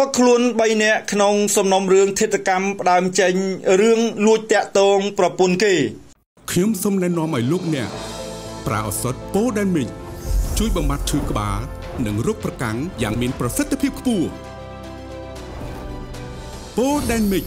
ខកខ្លួន3នាក់ក្នុងសំណុំរឿងធិតកម្មផ្ដើមចេញរឿងលួចតាក់ទងប្រពន្ធគេខ្ញុំសូមណែនាំឲ្យលោកអ្នកប្រើឱសថប៉ូដែនមីកជួយបំបត្តិឈឺក្បាលនិងរោគប្រកាំងយ៉ាងមានប្រសិទ្ធភាពខ្ពស់ប៉ូដែនមីក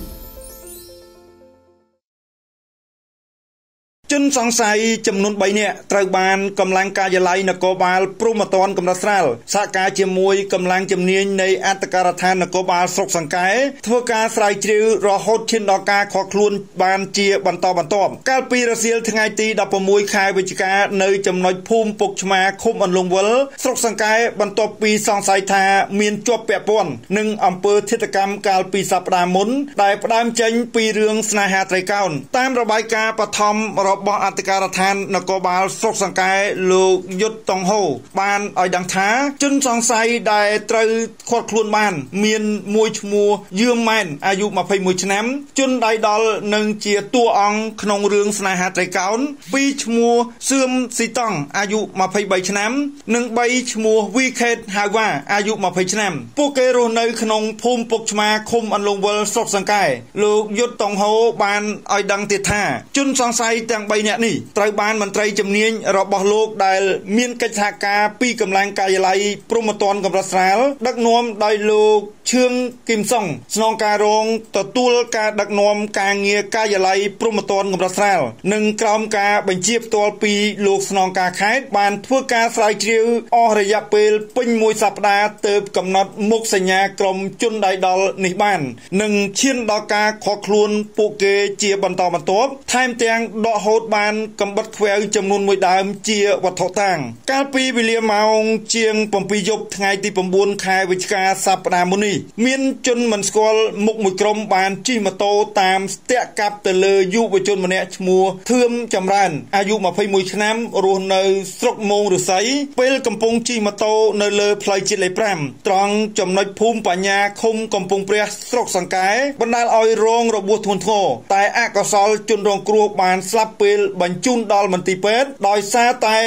ជនសង្ស័យចំនួន3នាក់ត្រូវបានកម្លាំងការិយាល័យនគរបាលព្រំប្រទានកំណត់ស្រាលសហការជាមួយកម្លាំងជំនាញនៃអត្តការដ្ឋាននគរបាលស្រុកសង្កែធ្វើការស្រាវជ្រាវរហូតឈានដល់ការខកខ្លួនបានជាបន្តបន្ទាប់កាលពីរសៀលថ្ងៃទី16ខែវិច្ឆិកានៅចំណុចភូមិពុកឆ្មាឃុំអន្លង់វិលស្រុកសង្កែបន្ទាប់ពីសង្ស័យថាមានជាប់ពាក់ព័ន្ធនឹងអំពើឃាតកម្មកាលពីសប្តាហ៍មុនដែលផ្ដើមចេញពីរឿងស្នេហាត្រីកោណតាមរបាយការណ៍បឋមររបស់អធិការដ្ឋាននគរបាលស្រុកសង្កែលោកយុទ្ធតងហូបានឲ្យដឹងថា ជនសង្ស័យដែលត្រូវខាត់ខ្លួនបាន មានមួយឈ្មោះយឿមម៉ែនអាយុ21ឆ្នាំ ជនដៃដល់នឹងជាតួអង្គក្នុងរឿងស្នេហាត្រីកោណពីរឈ្មោះសឿមស៊ីតង់អាយុ23ឆ្នាំ និង3ឈ្មោះវីខេតហាវ៉ាអាយុ20ឆ្នាំ ពួកគេរស់នៅក្នុងភូមិពុកឆ្មាឃុំអន្លង់វិលស្រុកសង្កែលោកយុទ្ធតងហូបានឲ្យដឹងទៀតថាជនសង្ស័យទាំង3នាក់នេះត្រូវបានមន្ត្រីជំនាញរបស់លោកដែលមានកិច្ចសហការពីកម្លាំងការិយាល័យព្រំប្រទានកម្រិតស្រាលដឹកនាំដោយលោកឈឿងគឹមសុងស្នងការរងទទួលការដឹកនាំការងារការិយាល័យព្រំប្រទានកម្រិតស្រាលនិងក្រោមការបញ្ជាផ្ទាល់ពីលោកស្នងការខេត្តបានធ្វើការស្រាវជ្រាវអស់រយៈពេលពេញមួយសប្តាហ៍ទើបកំណត់មុខសញ្ញាក្រុមជនដៃដល់នេះបាន និងឈានដល់ការខកខ្លួនពួកគេជាបន្តបន្ទាប់ថែមទាំងដកហូតបានកំបិតខ្វែវចំនួនមួយដើមជាវត្ថុតាងកាលពីវេលាម៉ោងជាង7យប់ថ្ងៃទី9ខែវិច្ឆិកាសប្តាហ៍មុននេះមានជនមិនស្គាល់មុខមួយក្រុមបានជិះម៉ូតូតាមស្ទាក់កាប់ទៅលើយុវជនម្នាក់ឈ្មោះធឿមចម្រើនអាយុ21ឆ្នាំរស់នៅស្រុកមោងរស័យពេលកំពុងជិះម៉ូតូនៅលើផ្លូវជាតិលេខ5ត្រង់ចំណុចភូមិបញ្ញាឃុំកំពង់ព្រះស្រុកសង្កែបណ្ដាលឲ្យរងរបួសធ្ងន់ធ្ងរតែអកុសលជនរងគ្រោះបានស្លាប់ពេលបញ្ជូនដល់មន្ទីរពេទ្យដោយសារតែ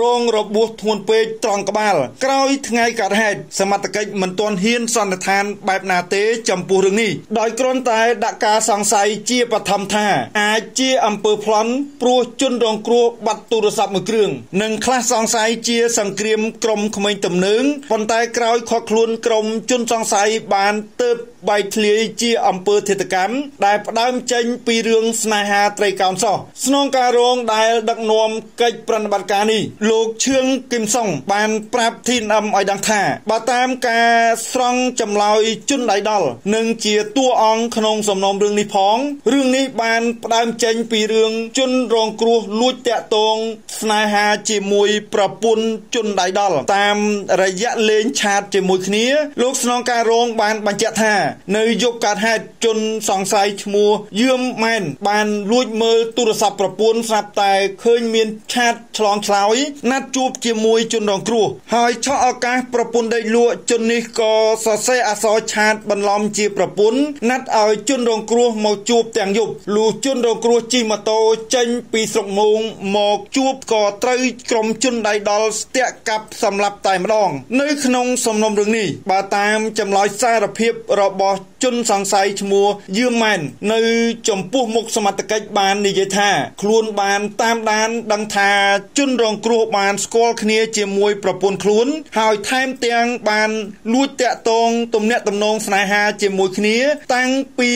រងរបួសធ្ងន់ពេកត្រង់ក្បាល ក្រោយថ្ងៃកើតហេតុសមត្ថកិច្ចមិនទាន់ហ៊ានសន្និដ្ឋានបែបណាទេចំពោះរឿងនេះដោយគ្រាន់តែដាក់ការសង្ស័យជាបឋមថាអាចជាអំពើប្លន់ព្រោះជនរងគ្រោះបាត់ទូរស័ព្ទមួយគ្រឿងនិងខ្លះសង្ស័យជាសង្គ្រាមក្រុមក្មេងទំនើងប៉ុន្តែក្រោយខកខ្លួនក្រុមជនសង្ស័យបានទៅ បែកធ្លាយជាអំពើធិតកម្មដែលផ្ដើមចេញពីរឿងស្នេហាត្រីកោណសោះស្នងការរងដែលដឹកនាំកិច្ចប្រតិបត្តិការនេះលោកឈឿងគឹមសុងបានប្រាប់ TNM ឲ្យដឹងថាបើតាមការស្រង់ចម្លើយជនដៃដល់នឹងជាតួអង្គក្នុងសំណុំរឿងនេះផងរឿងនេះបានផ្ដើមចេញពីរឿងជនរងគ្រោះលួចតាក់ទងស្នេហាជាមួយប្រពន្ធជនដៃដល់តាមរយៈលេងឆាតជាមួយគ្នា លោកស្នងការរងបានបញ្ជាក់ថានៅយុគកើតហេតុជនសង្ស័យឈ្មោះយឿមម៉ែនបានលួចមើលទូរស័ព្ទប្រពន្ធស្រាប់តែឃើញមានឆាតឆ្លងឆ្លើយណាត់ជួបជាមួយជនរងគ្រោះហើយឆក់ឱកាសប្រពន្ធដេកលក់ជននេះក៏សរសេរអក្សរឆាតបន្លំជាប្រពន្ធណាត់ឲ្យជនរងគ្រោះមកជួបទាំងយប់លុះជនរងគ្រោះជិះម៉ូតូចេញពីស្រុកមោងមកជួបក៏ត្រូវក្រុមជនដៃដល់ស្ទាក់កាប់សម្លាប់តែម្ដង នៅក្នុងសំណុំរឿងនេះបើតាមចម្លើយសារភាពរបស់ forte ជនសង្ស័យឈ្មោះយឿម៉ែននៅចំពោះមុខសមត្ថកិច្ចបាននិយាយថាខ្លួនបានតាមដានដឹងថាជនរងគ្រោះបានស្គាល់គ្នាជាមួយប្រពន្ធខ្លួន ហើយថែមទាំងបានលួចតាក់ទងទំនាក់ទំនងស្នេហាជាមួយគ្នា តាំងពី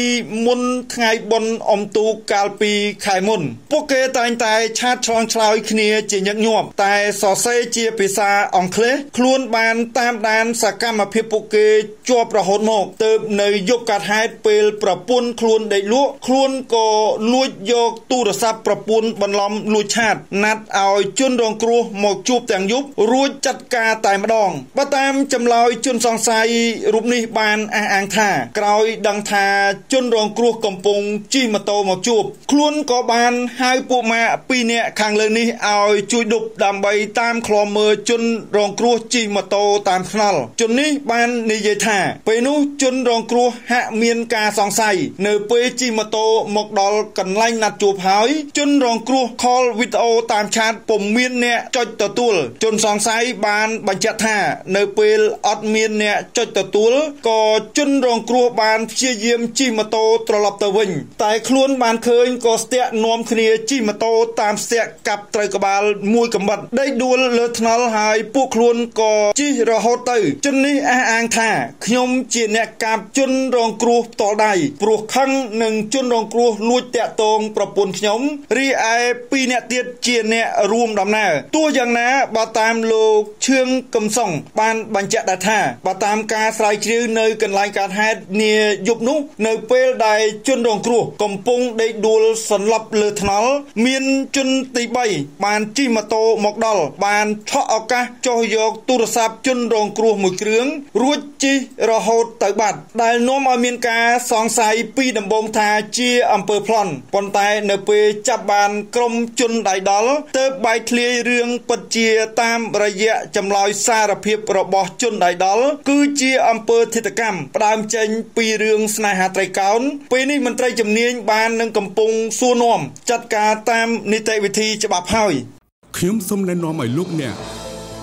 មុនថ្ងៃបុណ្យអុំទូកកាលពីខែមុន ពួកគេតែងតែឆាតឆ្លងឆ្លើយគ្នាជាញឹកញាប់តែសរសេរជាភាសាអង់គ្លេសខ្លួនបានតាមដានសកម្មភាពពួកគេជាប់រហូតមកទើបនៅយប់កាត់ហេតុពេលប្រពន្ធខ្លួនដេកលក់ខ្លួនក៏លួចយកទូរស័ព្ទប្រពន្ធបន្លំលួចឆាត ណាត់ឲ្យជនរងគ្រោះមកជួបទាំងយប់រួចចាត់ការតែម្ដងបើតាមចម្លើយជនសង្ស័យរូបនេះបានអះអាងថាក្រោយដឹងថាជនរងគ្រោះកំពុងជិះម៉ូតូមកជួបខ្លួនក៏បានហៅពួកម៉ាក់ពីរនាក់ខាងលើនេះឲ្យជួយដប់ដើម្បីតាមឃ្លាំមើលជនរងគ្រោះជិះម៉ូតូតាមថ្នល់ជននេះបាននិយាយថាពេលនោះជនរងគ្រោះហាក់មានការសង្ស័យនៅពេលជិះម៉ូតូមកដល់កន្លែងណាត់ជួបហើយ ជនរងគ្រោះខលវីដេអូតាមឆាតពុំមានអ្នកចុចទទួលជនសង្ស័យបានបញ្ជាក់ថានៅពេលអត់មានអ្នកចុចទទួលក៏ជនរងគ្រោះបានព្យាយាមជិះម៉ូតូត្រឡប់ទៅវិញ តែខ្លួនបានឃើញក៏ស្ទាក់នាំគ្នាជិះម៉ូតូតាមស្ទាក់កាប់ត្រូវក្បាលមួយកំបិតដេកដួលលើថ្នល់ហើយពួកខ្លួនក៏ជិះរហូតទៅជននេះអះអាងថាខ្ញុំជាអ្នកកាប់ជនរងគ្រោះផ្ទាល់ដៃព្រោះខឹងនឹងជនរងគ្រោះលួចតាក់ទងប្រពន្ធខ្ញុំរីឯពីរអ្នកទៀតជាអ្នករួមដំណើរទោះយ៉ាងណាបើតាមលោកឈឿងកំសុងបានបញ្ជាក់ដែរថាបើតាមការស្រាវជ្រាវនៅកន្លែងកើតហេតុនាយប់នោះនៅពេលដែលជនរងគ្រោះកំពុងដេកដួលសន្លប់លើថ្នល់មានជនទី3បានជិះម៉ូតូមកដល់បានឆក់ឱកាសចុះយកទូរស័ព្ទជនរងគ្រោះមួយគ្រឿងរួចជិះរហូតទៅបាត់ដែលនាំឲ្យមានការសង្ស័យពីដំបូងថាជាអំពើប្លន់ប៉ុន្តែនៅពេលចាប់បានក្រុមជនដៃដល់ទើបបែកធ្លាយរឿងពិតជាតាមរយៈចម្លើយសារភាពរបស់ជនដៃដល់គឺជាអំពើធិតកម្មផ្ដើមចេញពីរឿងស្នេហាត្រីកោណពេលនេះមន្ត្រីជំនាញបាននឹងកំពុងសួរនាំចាត់ការតាមនីតិវិធីច្បាប់ហើយខ្ញុំសូមណែនាំឲ្យលោកអ្នក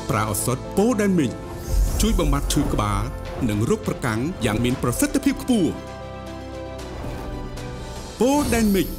ប្រើឱសថប៉ូដែនមីងជួយបំបត្តិឈឺក្បាល និងរោគប្រកាំងយ៉ាងមានប្រសិទ្ធភាពខ្ពស់ប៉ូដែនមីង